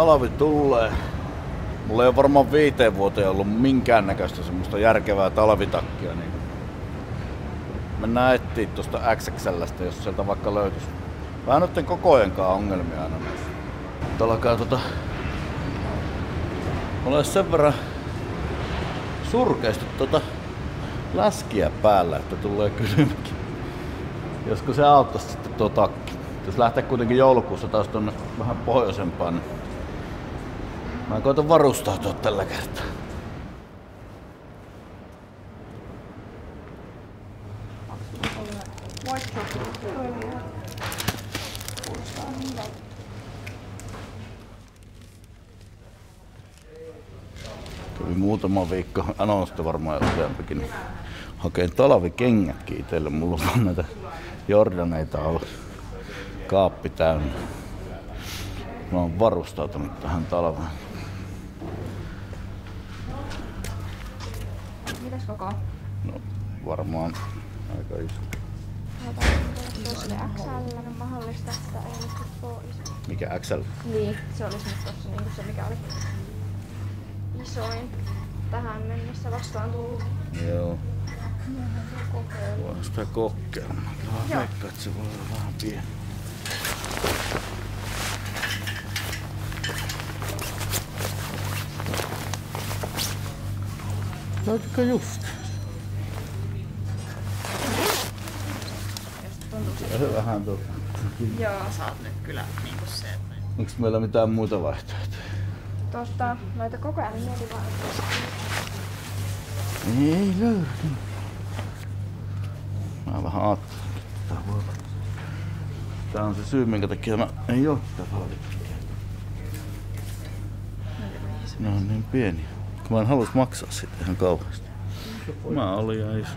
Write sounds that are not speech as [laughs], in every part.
Talvi tulee. Mulla ei ole varmaan viiteen vuoteen ollut minkäännäköistä semmoista järkevää talvitakkia, niin mennään etsiä tuosta XXLstä, jos sieltä vaikka löytyisi. Vähän nyt koko ajankaan ongelmia aina. Nyt alkaa tota... Ole sen verran surkeasti tota läskiä päällä, että tulee kylmäkin. Josko se auttaisi sitten tuo takki. Jos lähtee kuitenkin joulukuussa taas tuonne vähän pohjoisempaan, niin mä koitan varustautua tällä kertaa. Kävi muutama viikko, anoista varmaan useampikin, niin hakeen talvikengätkin itselle. Mulla on näitä Jordaneita ollut kaappi täynnä. Mä oon varustautunut tähän talveen. Mitäs koko? No varmaan aika iso. Jos oli XL, niin mahdollista, että ei olisi pois. Mikä XL? Niin, se olisi nyt tossa niin se, mikä oli isoin tähän mennessä vastaan tullut. Joo. Voin sitä kokeilla. Mä Joo. veikkaan, että se voi olla vähän pieni. Löytyykö just? Se vähän tuota. Joo, sä oot nyt kyllä niinku se, että... Onko meillä mitään muita vaihtoehtoja? Tosta, noita koko ajan mieli vaan. Ei löydy. Mä vähän ajattelin, että tää voi olla. Tää on se syy, minkä takia mä ei oo tätä valitsuksia. Ne on niin pieni. Mä en halus maksaa sitä ihan kauheasti. Mä oon liian iso.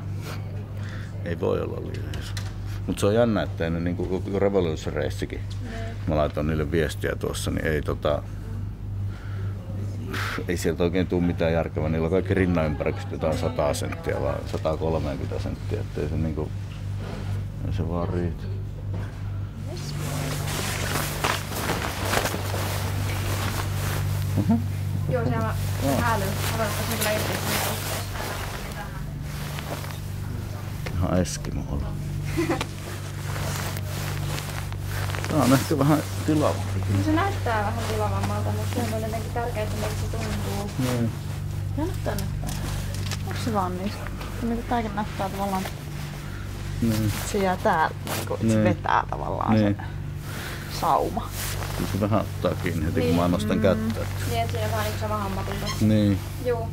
Ei voi olla liian iso. Mut se on jännä, että ne niinku koko Revolution-reissikin. Mä laitoin niille viestiä tuossa, niin ei tota, ei sieltä oikein tule mitään järkevää. Niillä on kaikki rinnanympärykset jotain 100 senttiä vaan 130 senttiä, ettei se niinku, ei se vaan riitä. Mhm. Joo, siellä hääly. Odottasin kyllä irti. Ihan Eskimoilla. Tää on ehkä vähän tilavampi. No se näyttää vähän tilavammalta, mutta se on jotenkin tärkeää, että miltä se tuntuu. Niin. Ja nyt tänne päin. Onko se vaan niistä? Kun niinku tääkin näyttää tavallaan, Niin. se jää täältä, niinku, että se Niin. vetää tavallaan Niin. se sauma. Se vähän ottaa kiinni heti kun mä nostan kättä. että- Niin, että on vähän niinku sama hammatilta. Niin. Joo.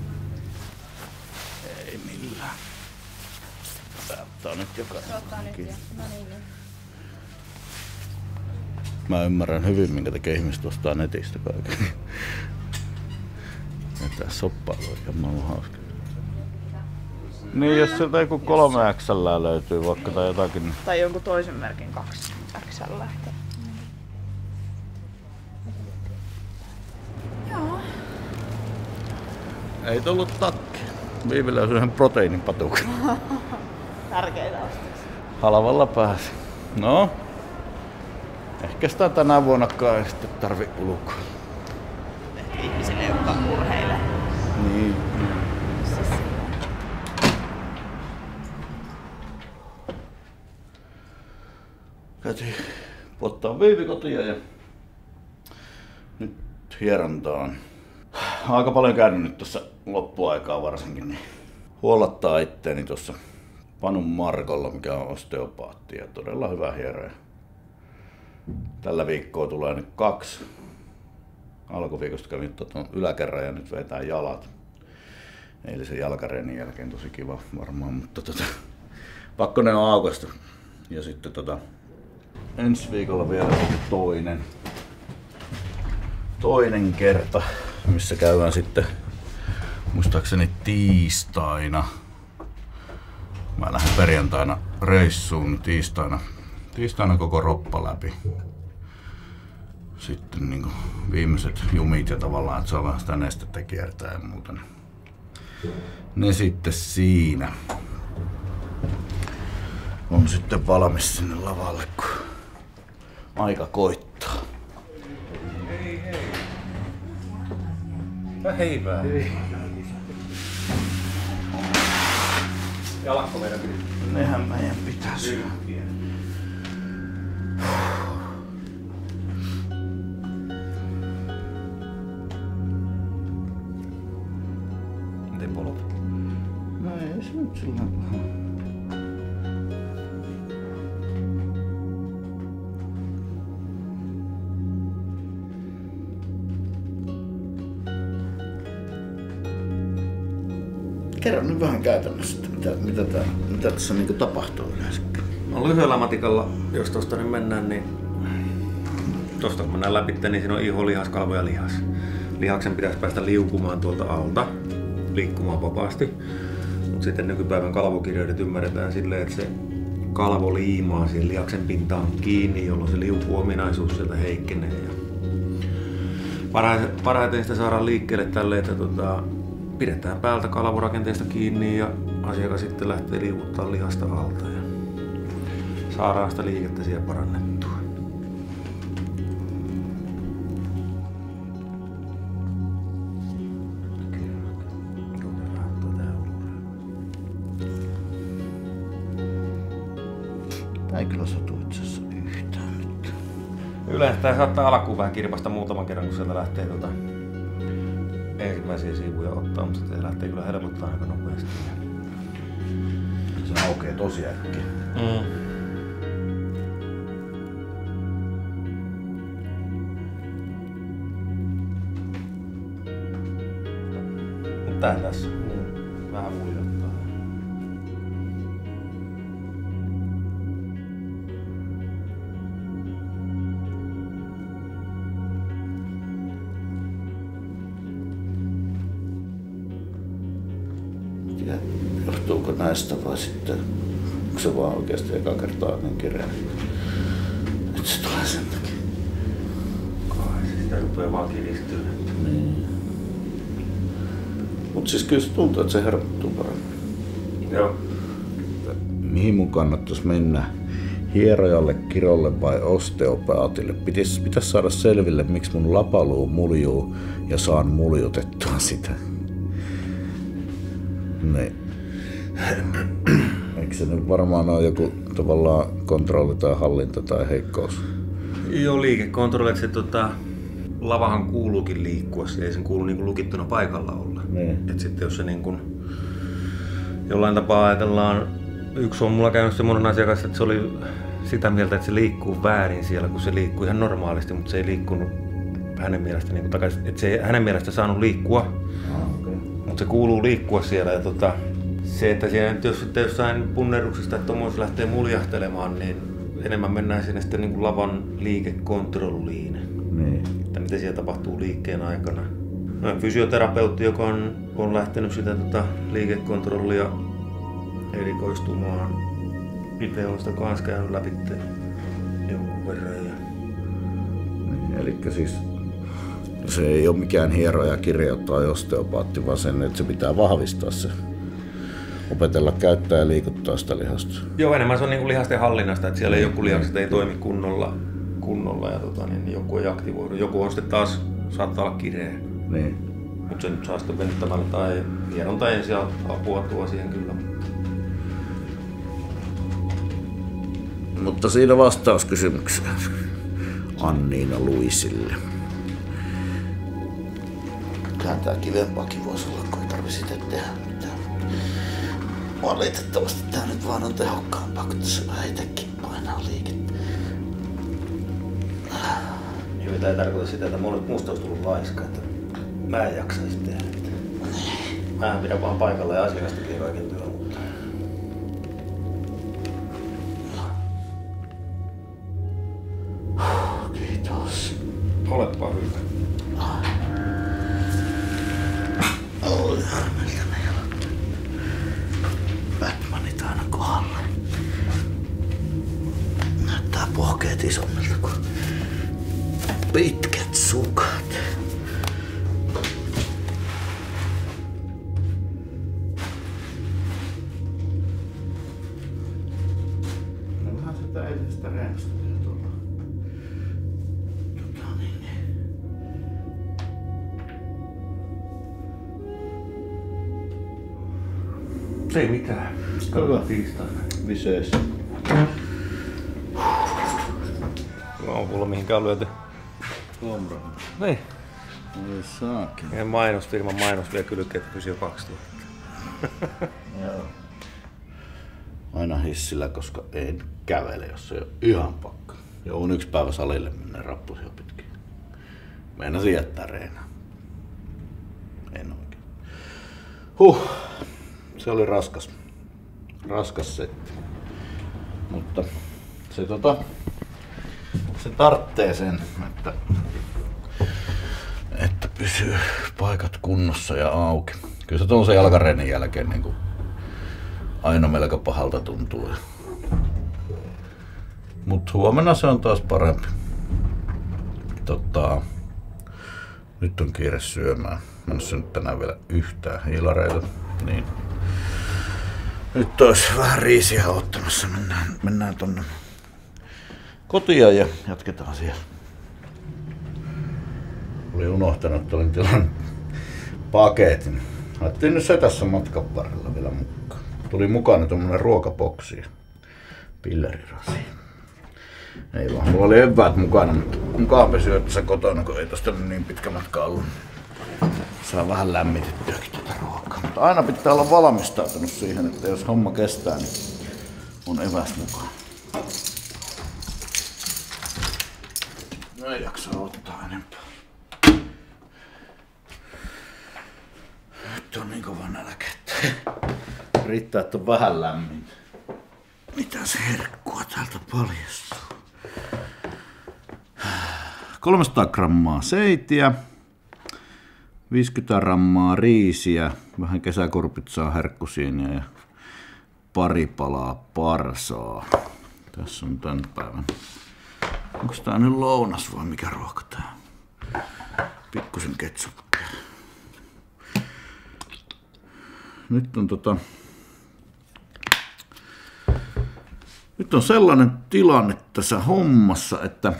Ei millään. Tää ottaa nyt joka Se ottaa nyt jo. No niin, niin. Mä ymmärrän hyvin, minkä takia ihmiset ostaa netistä kaiken. Ja tää soppailu on ihan maailman hauska. Niin, jos sieltä joku 3 XL löytyy vaikka tai jotakin, niin Tai jonkun toisen merkin kaksi XL. Ei tullut takki. Viivillä on yhden proteiinipatukan. [laughs] Tärkeitä ostoksia. Halvalla pääsi. No, ehkä sitä tänä vuonnakaan ei sitten tarvi ulkoa. Ehkä ihmisille, jotka urheilee. Niin. Käytiin pottaa Viivi ja nyt hierontaan. Aika paljon käynyt nyt tuossa loppuaikaa varsinkin, niin huolattaa itteeni tuossa Panun Markolla, mikä on osteopaatti ja todella hyvä hieroja. Tällä viikkoa tulee nyt kaksi. Alkuviikosta kävin tuon yläkerran ja nyt vetää jalat. Eilisen jalkareenin jälkeen tosi kiva varmaan, mutta tota, pakko ne on aukasta. Ja sitten tota, ensi viikolla vielä toinen, toinen kerta, missä käydään sitten muistaakseni tiistaina. Mä lähden perjantaina reissuun, tiistaina, tiistaina koko roppa läpi. Sitten niin viimeiset jumit ja tavallaan, että se on vähän sitä nestettä kiertää ja muuta. Ne sitten siinä on sitten valmis sinne lavalle, kun aika koittaa. Päivää. Jalakko meidän piti. Nehän meidän pitäisi. Miten polut? No ei se nyt sillä paha. Kerro nyt vähän käytännössä, mitä, mitä, tää, mitä tässä niinku tapahtuu yleensä. No lyhyellä matikalla, jos tosta nyt mennään, niin tosta kun mennään läpi, niin siinä on iho, lihas, kalvo ja lihas. Lihaksen pitäisi päästä liukumaan tuolta alta, liikkumaan vapaasti. Mutta sitten nykypäivän kalvokirjoidet ymmärretään silleen, että se kalvo liimaa siihen lihaksen pintaan kiinni, jolloin se liukuominaisuus sieltä heikkenee. Ja parhaiten sitä saadaan liikkeelle tälle, että tota, pidetään päältä kalvorakenteesta kiinni ja asiakas sitten lähtee liikuttaa lihasta alta ja saadaan sitä liikettä siellä parannettua. Tää ei kyllä itse asiassa yhtään nyt. Yleensä tämä saattaa alkuun vähän kirpasta muutaman kerran, kun sieltä lähtee tota ensimmäisiä siivuja ottaa, mutta se lähtee kyllä helpottaa aika nopeasti. Se aukeaa tosi äkkiä. Mm. Tää tässä mm, vähän muijottaa. Näistä vai sitten, onko se vaan oikeasti eka kertaa niin kireä? Että se tulee sen takia. Kai se sitä rupeaa vaan kiristyä. Niin. Mut siis kyllä se tuntuu, että se helpottuu paremmin. Joo. Mihin mun kannattaisi mennä? Hierojalle, kirolle vai osteopaatille? Pitäis, pitäis saada selville, miksi mun lapaluu muljuu ja saan muljutettua sitä. Niin. Eikö se nyt varmaan ole joku tavallaan kontrolli tai hallinta tai heikkous? Joo, se tota, lavahan kuuluukin liikkua, se ei sen kuulu niinku lukittuna paikalla olla. Niin. Et sitten jos se niinku, jollain tapaa ajatellaan, yksi on mulla käynyt semmoinen asiakas, että se oli sitä mieltä, että se liikkuu väärin siellä, kun se liikkuu ihan normaalisti, mutta se ei liikkunut hänen mielestä niin takaisin, että se ei hänen mielestä saanut liikkua, Ah, okay. mutta se kuuluu liikkua siellä. Ja tota, se, että siellä nyt jos sitten jossain punneruksista tai tuommoisessa lähtee muljahtelemaan, niin enemmän mennään sinne sitten niin kuin lavan liikekontrolliin. Niin. Että mitä siellä tapahtuu liikkeen aikana. No, fysioterapeutti, joka on, on lähtenyt sitä tota, liikekontrollia erikoistumaan. Itse olen sitä kanssa käynyt läpi jonkun verran. Ja... Niin, eli siis se ei ole mikään hieroja kirjoittaa osteopaatti, vaan sen, että se pitää vahvistaa se. Opetella käyttää ja liikuttaa sitä lihasta. Joo, enemmän se on niin kuin lihasten hallinnasta, että siellä joku lihakset ei toimi kunnolla, kunnolla ja tota, niin, joku ei aktivoidu. Joku on sitten taas, saattaa olla kireä. Niin. Mutta se nyt saa sitten venyttämällä tai hieronta ensin apua tuo siihen kyllä. Mutta siinä vastaus kysymykseen Anniina Luisille. Kääntää kivempaakin voisi olla, kun ei tarvi sitä tehdä. Valitettavasti tää nyt vaan on tehokkaampaa, kun tässä vähän itekin painaa liikettä. Joo, tämä ei tarkoita sitä, että mulle- musta olisi tullut laiska, että mä en jaksaisi tehdä mitään. Mä pidän vaan paikalla ja asiakas tekee kaiken työn, mutta... Kiitos. Olepa hyvä. Ei mitään. Hyvä. Tiistaina. Visees. Aamulla mihinkään lyöty. Lomra. Niin. Oi saakin. Ja mainosfirman mainos vielä kylkeet pysyy 2000. Joo. Aina hissillä, koska en kävele, jos ei ole ihan pakka. Joudun yksi päivä salille mennä rappusia pitkin. Meinasin jättää reenaa. En oikein. Huh. Se oli raskas. Raskas setti. Mutta se tota... Se tarttee sen, että että pysyy paikat kunnossa ja auki. Kyllä se tuollaisen jalkareinin jälkeen niin kuin aina melko pahalta tuntuu. Mutta huomenna se on taas parempi. Tota, nyt on kiire syömään. Mä en syönyt tänään vielä yhtään hiilareita. Niin. Nyt olisi vähän riisiä ottamassa. Mennään, mennään tonne kotia ja jatketaan siellä. Olin unohtanut, että olin tilannut paketin. Ajattelin nyt se tässä matkan varrella vielä mukaan. Tuli mukana tämmönen ruokaboksi ja pillerirasia. Ei vaan, mulla oli eväät mukana, mutta mukaan syödä tässä kotona, kun ei tosta niin pitkä matka ollut. Saa vähän lämmitettyäkin tätä ruokaa. Mutta aina pitää olla valmistautunut siihen, että jos homma kestää, niin on eväs mukaan. No ei jaksa ottaa enempää. Nyt on niin kova nälkä, riittää, että on vähän lämmin. Mitä se herkkua täältä paljastuu? 300 grammaa seitiä, 50 grammaa riisiä, vähän kesäkurpitsaa, herkkusiiniä ja pari palaa parsaa. Tässä on tän päivän. Onko tää nyt lounas vai mikä ruoka tää? Pikkusen ketsuppia. Nyt on tota... Nyt on sellainen tilanne tässä hommassa, että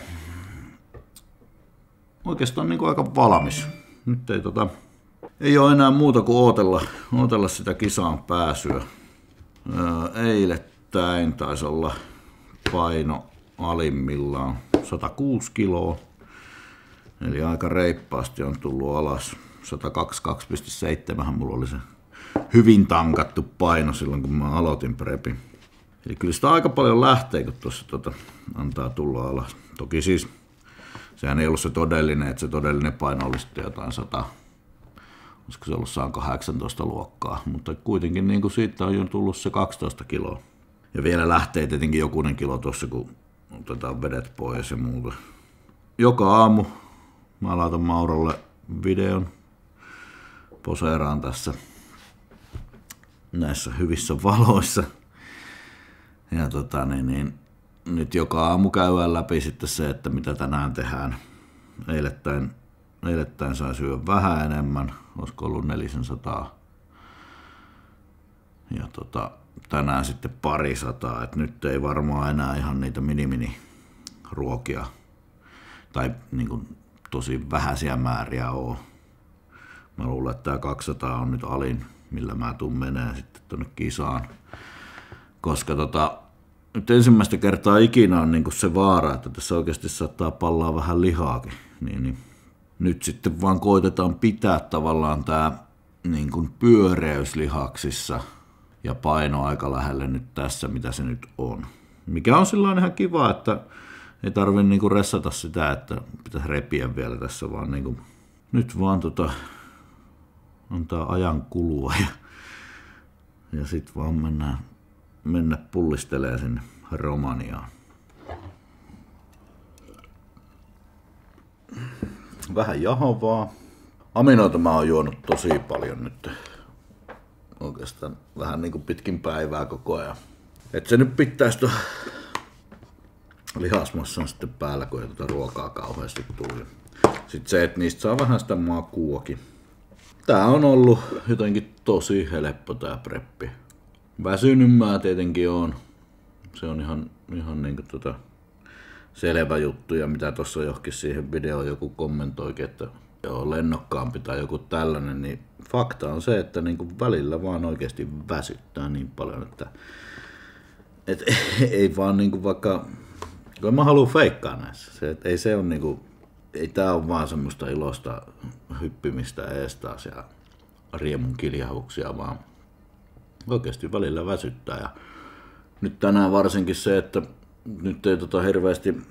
oikeastaan niin aika valmis. Nyt ei, tota, ei ole enää muuta kuin ootella, ootella sitä kisaan pääsyä. Eilettäin taisi olla paino alimmillaan 106 kiloa. Eli aika reippaasti on tullut alas. 122,7 mulla oli se hyvin tankattu paino silloin, kun mä aloitin prepin. Eli kyllä sitä aika paljon lähtee, kun tuossa tota, antaa tulla alas. Toki siis sehän ei ollut se todellinen, että se todellinen paino olisi jotain 100, olisiko se ollut 118 luokkaa, mutta kuitenkin niin kuin siitä on jo tullut se 12 kiloa. Ja vielä lähtee tietenkin jokunen kilo tuossa, kun otetaan vedet pois ja muuta. Joka aamu mä laitan Maurolle videon, poseeraan tässä näissä hyvissä valoissa. Ja tota, niin, niin, nyt joka aamu käydään läpi sitten se, että mitä tänään tehdään. Eilettäin, eilettäin sai syödä vähän enemmän, olisiko ollut 400. Ja tota, tänään sitten pari sataa, että nyt ei varmaan enää ihan niitä minimini ruokia tai niin kuin, tosi vähäisiä määriä ole. Mä luulen, että tämä 200 on nyt alin, millä mä tuun menee sitten tuonne kisaan. Koska tota, nyt ensimmäistä kertaa ikinä on niin se vaara, että tässä oikeasti saattaa pallaa vähän lihaakin. Niin, niin nyt sitten vaan koitetaan pitää tavallaan tämä niin kuin pyöreys lihaksissa ja paino aika lähelle nyt tässä, mitä se nyt on. Mikä on silloin ihan kiva, että ei tarvi niinku ressata sitä, että pitäisi repiä vielä tässä, vaan niinku, nyt vaan tota, antaa ajan kulua ja, ja sitten vaan mennään, mennä pullistelee sinne Romaniaan. Vähän jahovaa. Aminoita mä oon juonut tosi paljon nyt. Oikeastaan vähän niin kuin pitkin päivää koko ajan. Et se nyt pitäisi tuon lihasmassan sitten päällä, kun ei tuota ruokaa kauheasti tuli. Sitten se, että niistä saa vähän sitä makuakin. Tää on ollut jotenkin tosi helppo tää preppi. Väsynyt mä tietenkin on. Se on ihan, ihan niinku tota selvä juttu ja mitä tuossa johonkin siihen videoon joku kommentoikin, että joo, lennokkaampi tai joku tällainen, niin fakta on se, että niin kuin välillä vaan oikeasti väsyttää niin paljon, että et, [laughs] ei vaan niin kuin vaikka, kun mä haluan feikkaa näissä, se, että ei se on niin kuin, ei tää ole vaan semmoista ilosta hyppimistä ees taas ja riemun kiljahuksia, vaan oikeasti välillä väsyttää. Ja nyt tänään varsinkin se, että nyt ei tota hirveästi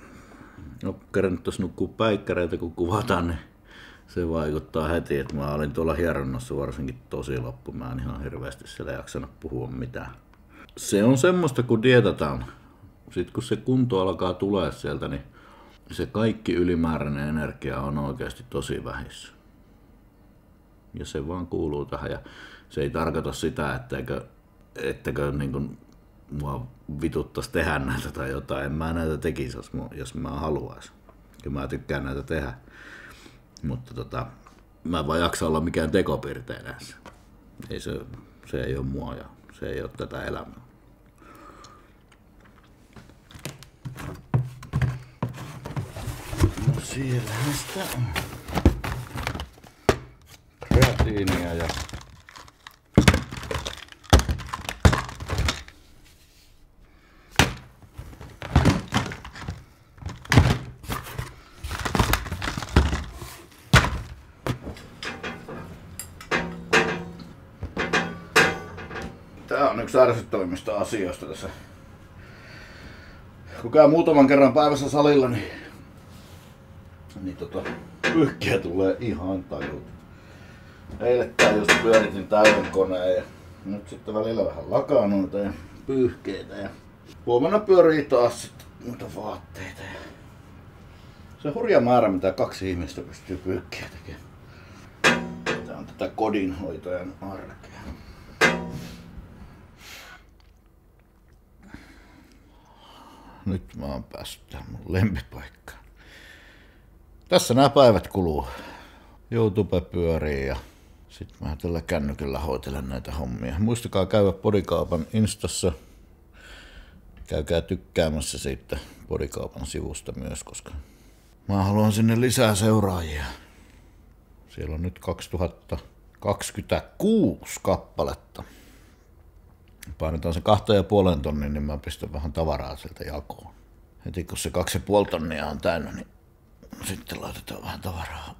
no, kerännyt tuossa nukkuu päikkäreitä, kun kuvataan, niin se vaikuttaa heti, että mä olin tuolla hieronnassa varsinkin tosi loppu. Mä en ihan hirveästi siellä jaksanut puhua mitään. Se on semmoista, kun dietataan. Sitten kun se kunto alkaa tulee sieltä, niin se kaikki ylimääräinen energia on oikeasti tosi vähissä. Ja se vaan kuuluu tähän. Ja se ei tarkoita sitä, etteikö, etteikö niin kuin mua vituttaisi tehdä näitä tai jotain. En mä näitä tekisi, jos mä, jos mä haluaisin. Kyllä mä tykkään näitä tehdä. Mutta tota, mä en vaan jaksa olla mikään tekopirteinen. Ei se, se ei ole mua ja se ei ole tätä elämää. No siellähän sitä on. Kreatiinia ja Tää on yksi ärsyttävimmistä asioista tässä. Kun käy muutaman kerran päivässä salilla, niin, niin tota, pyyhkiä tulee ihan tajut. Eilettäin just pyöritin täyden koneen ja nyt sitten välillä vähän lakanoita ja pyyhkeitä ja huomenna pyörii taas sitten noita vaatteita. Ja se hurja määrä, mitä kaksi ihmistä pystyy pyyhkiä tekemään. Tää on tätä kodinhoitajan arkea. Nyt mä oon päässyt tähän mun lempipaikkaan. Tässä nämä päivät kuluu. YouTube pyörii ja sitten mä tällä kännykällä hoitelen näitä hommia. Muistakaa käydä Podikaupan Instassa. Käykää tykkäämässä siitä Podikaupan sivusta myös, koska mä haluan sinne lisää seuraajia. Siellä on nyt 2026 kappaletta painetaan se kahta ja puolen tonnin, niin mä pistän vähän tavaraa sieltä jakoon. Heti kun se kaksi ja puoli tonnia on täynnä, niin sitten laitetaan vähän tavaraa,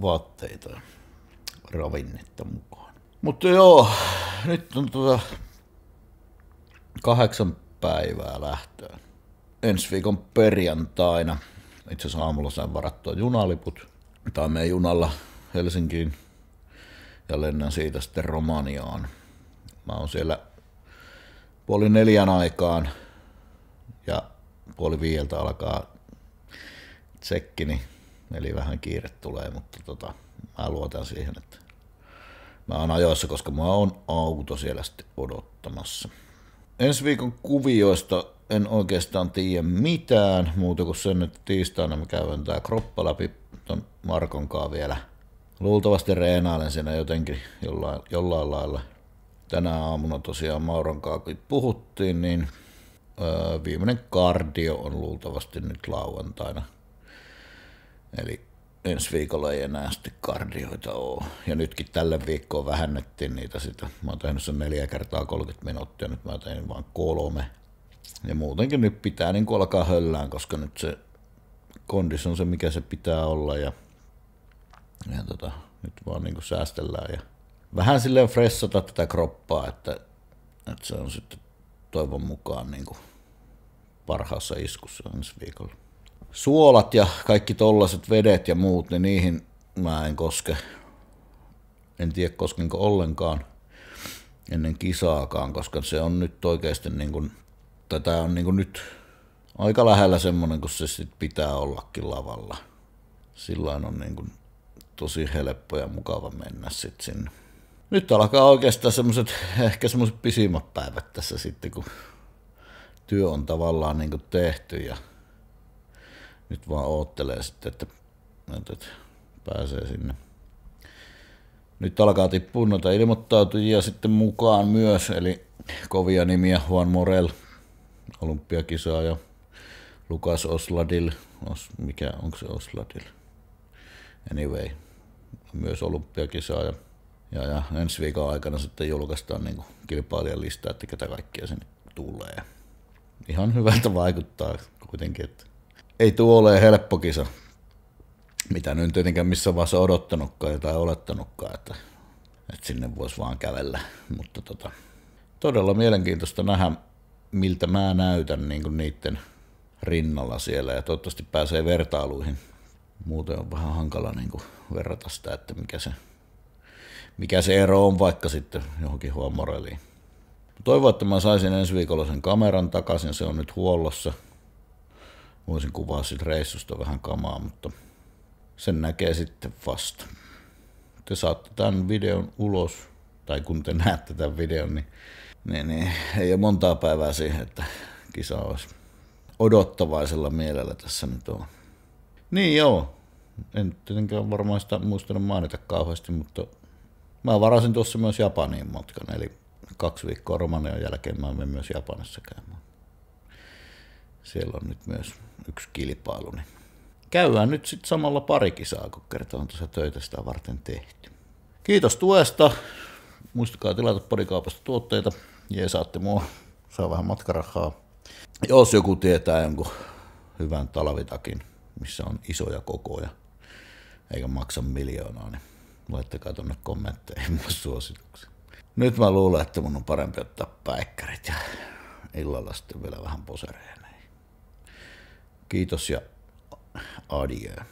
vaatteita ja ravinnetta mukaan. Mutta joo, nyt on tuota kahdeksan päivää lähtöön. Ensi viikon perjantaina, itse asiassa aamulla sain varattua junaliput. Tai me junalla Helsinkiin ja lennän siitä sitten Romaniaan. Mä oon siellä puoli neljän aikaan ja puoli viieltä alkaa tsekkini, eli vähän kiire tulee, mutta tota, mä luotan siihen, että mä oon ajoissa, koska mä oon auto siellä sitten odottamassa. Ensi viikon kuvioista en oikeastaan tiedä mitään, muuta kuin sen, että tiistaina mä käyn tää kroppa läpi ton Markonkaan vielä. Luultavasti reenailen siinä jotenkin jollain, jollain lailla – tänä aamuna tosiaan Mauron kanssa puhuttiin, niin viimeinen kardio on luultavasti nyt lauantaina. Eli ensi viikolla ei enää sitten kardioita ole. Ja nytkin tälle viikkoon vähennettiin niitä sitä. Mä oon tehnyt sen neljä kertaa 30 minuuttia, nyt mä tein vain kolme. Ja muutenkin nyt pitää niin alkaa höllään, koska nyt se kondis on se, mikä se pitää olla. Ja, ja tota, nyt vaan niin säästellään ja vähän silleen fressata tätä kroppaa, että, että se on sitten toivon mukaan niin kuin parhaassa iskussa ensi viikolla. Suolat ja kaikki tollaset vedet ja muut, niin niihin mä en koske. En tiedä koskenko ollenkaan ennen kisaakaan, koska se on nyt oikeasti niin kuin, tätä on niin kuin nyt aika lähellä semmoinen, kun se sit pitää ollakin lavalla. Silloin on niin kuin tosi helppo ja mukava mennä sitten sinne nyt alkaa oikeastaan semmoiset, ehkä semmoiset pisimmät päivät tässä sitten, kun työ on tavallaan niin kuin tehty ja nyt vaan oottelee sitten, että, että pääsee sinne. Nyt alkaa tippua noita ilmoittautujia sitten mukaan myös, eli kovia nimiä Juan Morel, olympiakisaaja, Lukas Osladil, Os, mikä onko se Osladil? anyway, myös olympiakisaa ja, ja, ja ensi viikon aikana sitten julkaistaan niin kilpailijan lista, että ketä kaikkia sinne tulee. Ihan hyvältä vaikuttaa kuitenkin, että ei tuo ole helppo kisa, mitä nyt tietenkään missä vaiheessa odottanutkaan tai olettanutkaan, että, että sinne voisi vaan kävellä. Mutta tota, todella mielenkiintoista nähdä, miltä mä näytän niin kuin niiden rinnalla siellä ja toivottavasti pääsee vertailuihin. Muuten on vähän hankala niin kuin verrata sitä, että mikä se, mikä se ero on vaikka sitten johonkin huomoreliin. Toivon, että mä saisin ensi viikolla sen kameran takaisin, se on nyt huollossa. Voisin kuvaa sitten reissusta vähän kamaa, mutta sen näkee sitten vasta. Te saatte tämän videon ulos, tai kun te näette tämän videon, niin, niin, niin ei ole montaa päivää siihen, että kisa olisi odottavaisella mielellä tässä nyt on. Niin joo, en tietenkään varmaan sitä muistanut mainita kauheasti, mutta mä varasin tuossa myös Japaniin matkan, eli kaksi viikkoa Romanian jälkeen mä menen myös Japanissa käymään. Siellä on nyt myös yksi kilpailu, niin käydään nyt sitten samalla pari kisaa, kun kertaa on tuossa töitä sitä varten tehty. Kiitos tuesta. Muistakaa tilata podikaupasta tuotteita. saatte mua. Saa vähän matkarahaa. Jos joku tietää jonkun hyvän talvitakin, missä on isoja kokoja, eikä maksa miljoonaa, niin laittakaa tuonne kommentteihin mun suosituksia. Nyt mä luulen, että mun on parempi ottaa päikkärit ja illalla sitten vielä vähän posereja. Kiitos ja adieu.